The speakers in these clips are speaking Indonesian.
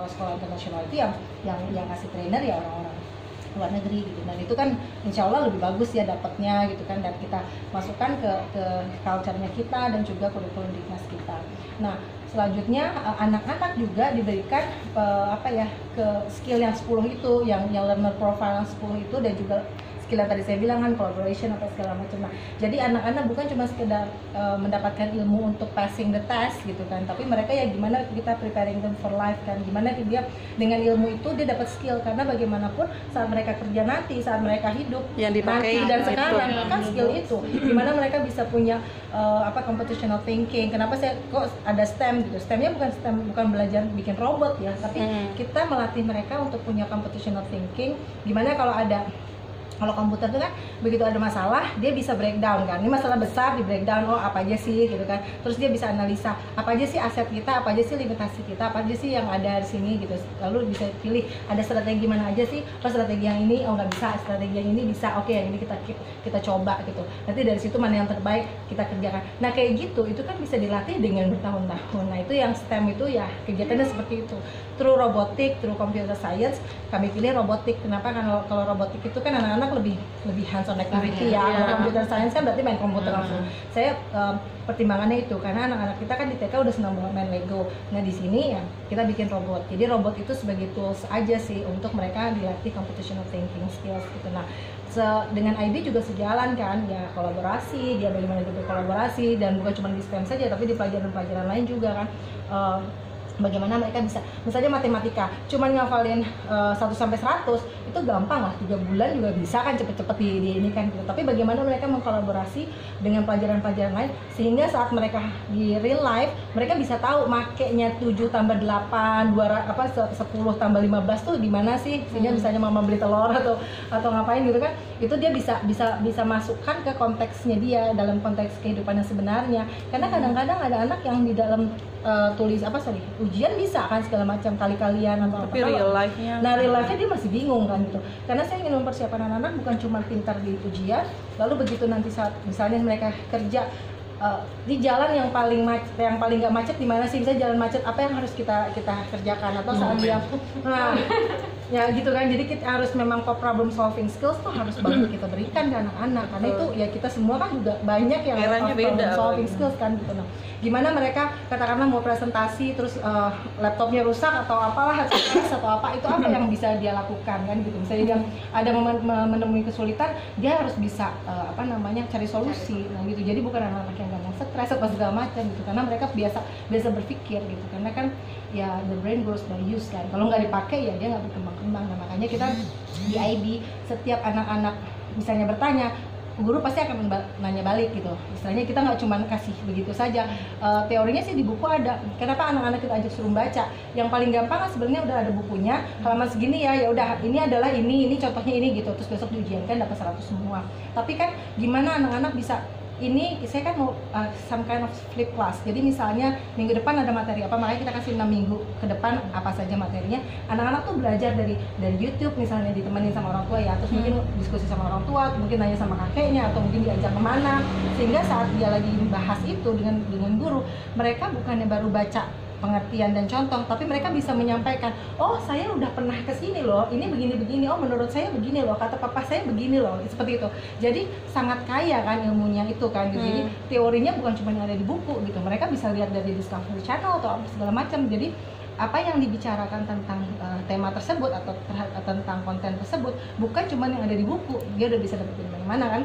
kalau sekolah internasional itu yang yang yang kasih trainer ya orang-orang luar negeri gitu. Dan itu kan insya Allah lebih bagus ya dapatnya gitu kan. Dan kita masukkan ke ke culture-nya kita dan juga kurikulum di kelas kita. Nah selanjutnya eh, anak-anak juga diberikan eh, apa ya ke skill yang 10 itu yang yang learner profile yang 10 itu dan juga skill yang tadi saya bilang kan collaboration apa segala macam. Nah jadi anak-anak bukan cuma sekedar uh, mendapatkan ilmu untuk passing the test gitu kan tapi mereka ya gimana kita preparing them for life kan gimana dia dengan ilmu itu dia dapat skill. Karena bagaimanapun saat mereka kerja nanti saat mereka hidup yang dipakai. nanti dan itu. sekarang kan skill itu. Gimana mereka bisa punya uh, apa computational thinking. Kenapa saya kok ada STEM gitu STEMnya bukan STEM bukan belajar bikin robot ya tapi Hmm. kita melatih mereka untuk punya computational thinking gimana kalau ada kalau komputer itu kan begitu ada masalah dia bisa breakdown kan. Ini masalah besar di breakdown oh apa aja sih gitu kan. Terus dia bisa analisa apa aja sih aset kita apa aja sih limitasi kita apa aja sih yang ada di sini gitu. Lalu bisa pilih ada strategi mana aja sih oh strategi yang ini oh nggak bisa strategi yang ini bisa oke yang ini kita kita coba gitu. Nanti dari situ mana yang terbaik kita kerjakan. Nah kayak gitu itu kan bisa dilatih dengan bertahun-tahun. Nah itu yang STEM itu ya kegiatannya seperti itu. Through robotik through computer science kami pilih robotik. Kenapa? Karena kalau robotik itu kan anak-anak lebih lebih hands on activity ya. kalau computer science kan berarti main komputer Hmm. langsung. Saya um, pertimbangannya itu karena anak-anak kita kan di TK udah senang banget main Lego. Nah di sini ya kita bikin robot. Jadi robot itu sebagai tools aja sih untuk mereka dilatih computational thinking skills gitu. Nah se- dengan IB juga sejalan kan. Ya kolaborasi dia bagaimana dia berkolaborasi dan bukan cuma di STEM saja tapi di pelajaran-pelajaran lain juga kan. Um, bagaimana mereka bisa misalnya matematika cuman ngafalin uh, 1 sampai 100 itu gampang lah tiga bulan juga bisa kan cepet-cepet di, di ini kan gitu. tapi bagaimana mereka mengkolaborasi dengan pelajaran-pelajaran lain sehingga saat mereka di real life mereka bisa tahu makainya 7 tambah 8 dua ra- apa se- 10 tambah 15 tuh gimana sih? Sehingga misalnya mama beli telur atau atau ngapain gitu kan itu dia bisa bisa bisa masukkan ke konteksnya dia dalam konteks kehidupan yang sebenarnya. Karena kadang-kadang ada anak yang di dalam uh, tulis apa sorry ujian bisa kan segala macam kali-kalian atau tapi apa real life-nya. Nah real life-nya dia masih bingung kan gitu. Karena saya ingin mempersiapkan anak-anak bukan cuma pintar di ujian Lalu begitu nanti saat misalnya mereka kerja eh, di jalan yang paling macet, yang paling nggak macet di mana sih? Bisa jalan macet apa yang harus kita kita kerjakan? Atau saat dia nah ya gitu kan. Jadi kita harus memang problem solving skills tuh harus banget kita berikan ke anak-anak. Karena itu ya kita semua kan juga banyak yang Eranya problem beda solving skills kan gitu. Nah gimana mereka katakanlah mau presentasi terus eh, laptopnya rusak atau apalah stres atau apa itu apa yang bisa dia lakukan kan gitu. Misalnya dia ada menemui kesulitan dia harus bisa eh, apa namanya cari solusi. Nah gitu. Jadi bukan anak-anak yang gampang stres atau segala macam gitu. Karena mereka biasa biasa berpikir gitu. Karena kan ya the brain grows by use kan. Kalau nggak dipakai ya dia nggak berkembang-kembang nah makanya kita di IB setiap anak-anak misalnya bertanya guru pasti akan nanya balik gitu. Istilahnya kita nggak cuma kasih begitu saja. Eh, teorinya sih di buku ada. Kenapa anak-anak kita ajak suruh baca? Yang paling gampang kan sebenarnya udah ada bukunya halaman segini ya ya udah ini adalah ini ini contohnya ini gitu. Terus besok diujiankan dapat 100 semua. Tapi kan gimana anak-anak bisa ini saya kan mau uh, some kind of flip class. Jadi misalnya minggu depan ada materi apa makanya kita kasih 6 minggu ke depan apa saja materinya. Anak-anak tuh belajar dari dari YouTube misalnya ditemenin sama orang tua ya terus mungkin diskusi sama orang tua mungkin nanya sama kakeknya atau mungkin diajak ke mana. Sehingga saat dia lagi bahas itu dengan dengan guru mereka bukannya baru baca pengertian dan contoh tapi mereka bisa menyampaikan oh saya udah pernah ke sini loh ini begini begini oh menurut saya begini loh kata papa saya begini loh seperti itu jadi sangat kaya kan ilmunya itu kan gitu. jadi Hmm. teorinya bukan cuma yang ada di buku gitu mereka bisa lihat dari Discovery Channel atau segala macam jadi apa yang dibicarakan tentang uh, tema tersebut atau tentang konten tersebut bukan cuma yang ada di buku dia udah bisa dapetin dari mana kan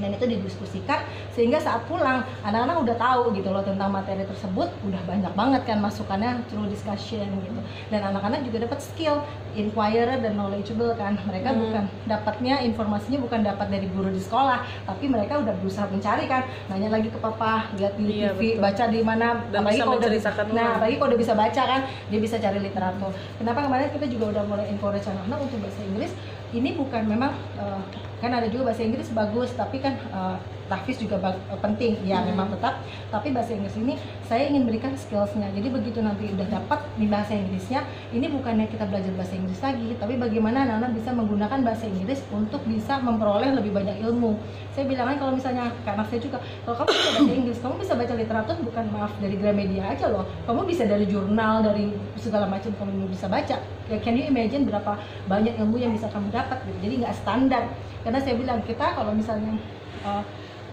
dan itu didiskusikan sehingga saat pulang anak-anak udah tahu gitu loh tentang materi tersebut udah banyak banget kan masukannya through discussion gitu. Dan anak-anak juga dapat skill inquirer dan knowledgeable kan. Mereka Hmm. bukan dapatnya informasinya bukan dapat dari guru di sekolah tapi mereka udah berusaha mencari kan. Nanya lagi ke papa lihat di Iya, TV betul. baca di mana Dan apalagi kalau udah nah apalagi kalau udah bisa baca kan dia bisa cari literatur. Kenapa kemarin kita juga udah mulai encourage anak-anak untuk bahasa Inggris? Ini bukan memang uh, kan ada juga bahasa Inggris bagus tapi kan uh, tahfiz juga uh, penting. Ya Hmm. memang tetap. Tapi bahasa Inggris ini saya ingin berikan skillsnya. Jadi begitu nanti udah dapat di bahasa Inggrisnya ini bukannya kita belajar bahasa Inggris lagi tapi bagaimana anak-anak bisa menggunakan bahasa Inggris untuk bisa memperoleh lebih banyak ilmu. Saya bilang kan kalau misalnya ke anak saya juga kalau kamu bisa bahasa Inggris kamu bisa baca literatur bukan maaf dari Gramedia aja loh. Kamu bisa dari jurnal dari segala macam kamu bisa baca. Ya can you imagine berapa banyak ilmu yang bisa kamu dapat gitu. Jadi nggak standar karena saya bilang kita kalau misalnya uh,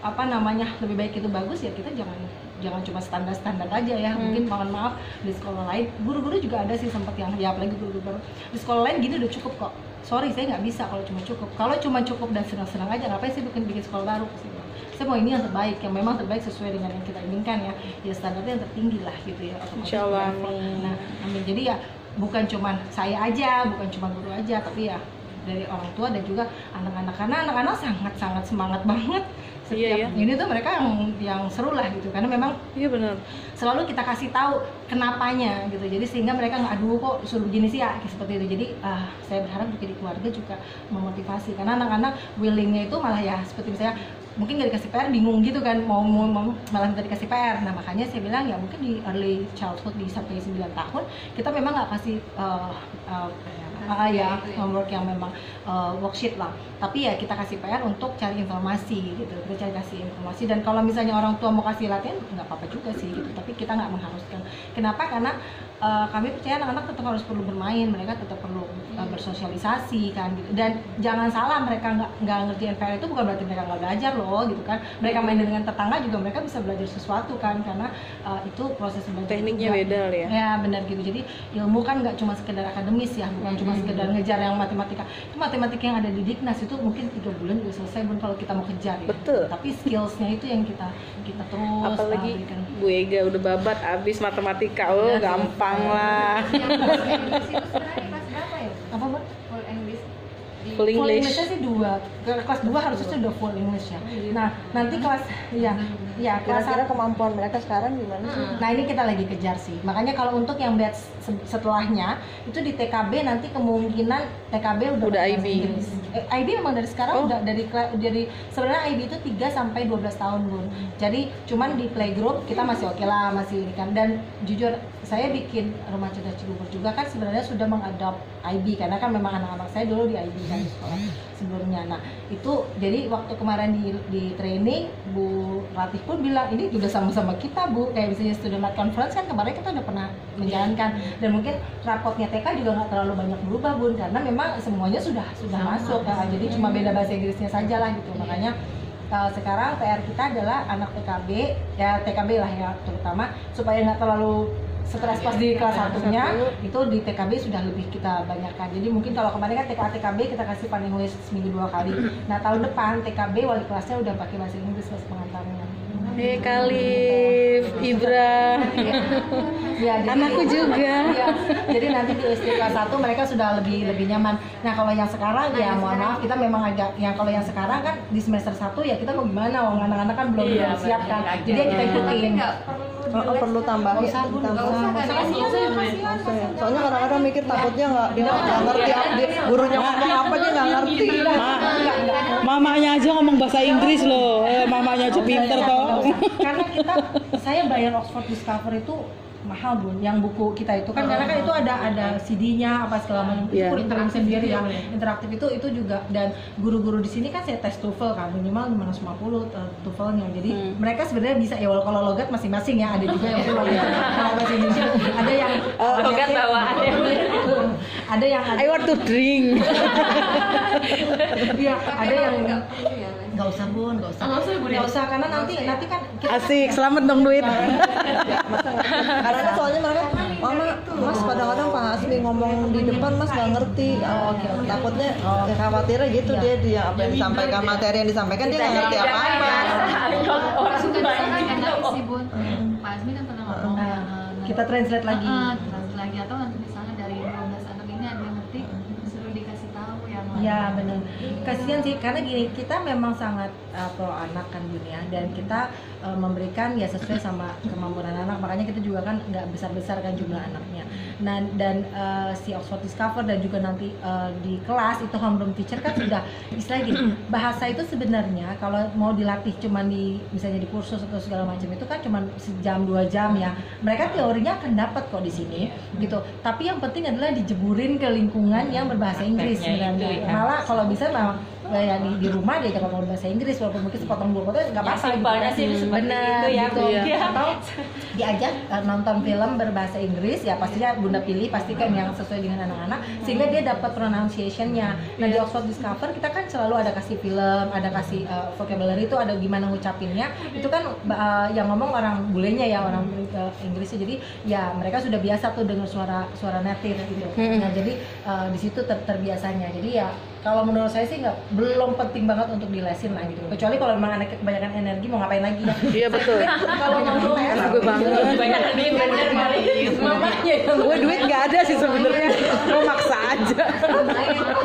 apa namanya lebih baik itu bagus ya kita jangan jangan cuma standar standar aja ya Hmm. mungkin mohon maaf di sekolah lain guru-guru juga ada sih sempat yang ya apalagi guru-guru baru di sekolah lain gini udah cukup kok sorry saya nggak bisa kalau cuma cukup kalau cuma cukup dan senang-senang aja ngapain sih bikin bikin sekolah baru Saya bilang. saya mau ini yang terbaik yang memang terbaik sesuai dengan yang kita inginkan ya ya standarnya yang tertinggi lah gitu ya otomatis Insya Allah, level. amin. nah amin jadi ya bukan cuman saya aja bukan cuma guru aja tapi ya dari orang tua dan juga anak-anak. Karena anak-anak sangat sangat semangat banget. Iya, setiap ini tuh mereka yang yang seru lah gitu. Karena memang Iya benar. selalu kita kasih tahu kenapanya gitu. Jadi sehingga mereka nggak aduh kok suruh begini sih ya kayak seperti itu. Jadi ah, saya berharap juga di keluarga juga memotivasi. Karena anak-anak willingnya itu malah ya seperti misalnya mungkin nggak dikasih PR bingung gitu kan. Mau, mau, mau malah minta dikasih PR nah makanya saya bilang ya mungkin di early childhood di sampai 9 tahun kita memang nggak kasih uh, uh, Ah, ya, homework yang memang uh, worksheet lah. Tapi ya kita kasih PR untuk cari informasi gitu. Kita cari kasih informasi dan kalau misalnya orang tua mau kasih latihan nggak apa-apa juga sih gitu. Tapi kita nggak mengharuskan. Kenapa? Karena uh, kami percaya anak-anak tetap harus perlu bermain, mereka tetap perlu uh, bersosialisasi kan gitu. Dan jangan salah mereka nggak nggak ngerti PR itu bukan berarti mereka nggak belajar loh gitu kan. Mereka main dengan tetangga juga mereka bisa belajar sesuatu kan karena uh, itu proses belajar Tekniknya juga. beda ya. Ya benar gitu. Jadi ilmu kan nggak cuma sekedar akademis ya, bukan cuma sekedar ngejar yang matematika. Itu matematika yang ada di Diknas itu mungkin tiga bulan juga selesai pun kalau kita mau kejar ya. Betul. Tapi skillsnya itu yang kita kita terus Apalagi uh, berikan. Bu Ega udah babat abis matematika, oh Udah sih. Gampang lah. Yang full English itu sebenarnya kelas berapa ya? Apa buat? Full English Full Full English. Englishnya sih dua. Ke- Kelas dua harusnya sudah full English ya. Nah nanti kelas ya ya Kira-kira kemampuan mereka sekarang gimana sih? Nah ini kita lagi kejar sih. Makanya kalau untuk yang batch se- setelahnya itu di TKB nanti kemungkinan TKB udah Udah IB. Inggris. Eh, IB memang dari sekarang Oh. udah dari dari sebenarnya IB itu 3 sampai 12 tahun bun. Jadi cuman di playgroup kita masih oke lah masih ini kan dan jujur saya bikin rumah cerdas Cibubur juga kan sebenarnya sudah mengadop IB karena kan memang anak-anak saya dulu di IB kan di sekolah sebelumnya. Nah itu jadi waktu kemarin di, di training Bu Ratih pun bilang ini juga sama-sama kita Bu. Kayak misalnya student night conference kan kemarin kita udah pernah menjalankan. Dan mungkin rapotnya TK juga nggak terlalu banyak berubah Bun karena memang semuanya sudah sudah Sama, masuk. ya. jadi cuma beda bahasa Inggrisnya saja lah gitu. Makanya uh, sekarang PR kita adalah anak TKB ya TKB lah ya terutama. Supaya nggak terlalu stres pas di kelas satunya itu di TKB sudah lebih kita banyakkan. Jadi mungkin kalau kemarin kan TK TKB kita kasih fun English seminggu dua kali. Nah tahun depan TKB wali kelasnya udah pakai bahasa Inggris pas pengantarnya Hei Kalif, Ibra, Ya, jadi- anakku juga. Iya, jadi nanti di SD kelas 1 mereka sudah lebih lebih nyaman. Nah, kalau yang sekarang ya mohon maaf kita memang agak yang kalau yang sekarang kan di semester 1 ya kita mau gimana wong anak-anak kan belum Iya, siap kan. Jadi ya kita Tapi ikutin. nggak perlu Oh, oh, perlu tambah Nggak usah, Bun, tambah. kasihan. Soalnya kadang-kadang mikir takutnya nggak dia nggak ngerti dia gurunya ngomong apa dia nggak ngerti. Ma, mamanya aja ngomong bahasa Inggris loh, eh, mamanya aja pinter toh. Karena kita saya bayar Oxford Discover itu mahal bun yang buku kita itu kan karena kan itu ada ada CD-nya apa segala macam itu Iya. kurikulum sendiri ya interaktif itu itu juga dan guru-guru di sini kan saya tes TOEFL kan minimal 550 uh, TOEFL-nya jadi Hmm. mereka sebenarnya bisa ya walau kalau logat masing-masing ya ada juga yang full Iya. kalau bahasa Indonesia ada yang Logat bawaannya. ada yang I want to drink. Iya, Tapi ada yang nggak perlu ya, Les? Nggak usah bun nggak usah Oh, nggak usah, Bun, ya? nggak usah karena nanti nanti kan kita Asik, selamat dong duit. Karena kan soalnya mereka, mama, mas kadang-kadang Pak Hasmi ngomong di depan mas nggak ngerti. Oh, oke, oke. Takutnya ya, khawatirnya gitu dia dia apa yang disampaikan materi yang disampaikan dia nggak ngerti apa-apa. Orang suka di sana enak sih bun. Pak Azmi kan pernah ngomong. Nah, eh, kita translate lagi. eh, translate lagi atau nanti misalnya dari 12 anak ini ada yang ngerti, suruh dikasih tahu yang lain. Ya benar. Kasihan sih karena gini kita memang sangat uh, pro anak kan dunia dan kita uh, memberikan ya sesuai sama kemampuan anak makanya kita juga kan nggak besar besar kan jumlah anaknya. Nah dan uh, si Oxford Discover dan juga nanti uh, di kelas itu homeroom teacher kan sudah istilahnya gini bahasa itu sebenarnya kalau mau dilatih cuman di misalnya di kursus atau segala macam itu kan cuman sejam dua jam ya. Mereka teorinya akan dapat kok di sini gitu. Tapi yang penting adalah dijeburin ke lingkungan yang berbahasa Inggris sebenarnya. ya. malah kalau bisa memang ya di, di rumah dia ngomong bahasa Inggris walaupun mungkin sepotong dua potong nggak apa-apa simpelnya gitu sih kan. seperti Bener, itu ya, gitu. Iya. atau diajak uh, nonton film berbahasa Inggris ya pastinya bunda pilih pastikan yang sesuai dengan anak-anak sehingga dia dapat pronunciation-nya. Nah di Oxford Discover kita kan selalu ada kasih film ada kasih uh, vocabulary itu ada gimana ngucapinnya. Itu kan uh, yang ngomong orang bulenya ya orang uh, Inggrisnya. Jadi ya mereka sudah biasa tuh dengan suara suara native gitu. Nah jadi uh, di situ ter- terbiasanya. Jadi ya kalau menurut saya sih nggak belum penting banget untuk dilesin lah gitu. Kecuali kalau memang anaknya kebanyakan energi mau ngapain lagi? Ya Iya betul. kalau mau les Gue banget. banyak duit. bener mamanya yang Gue duit nggak ada sih sebenarnya. Gue maksa aja.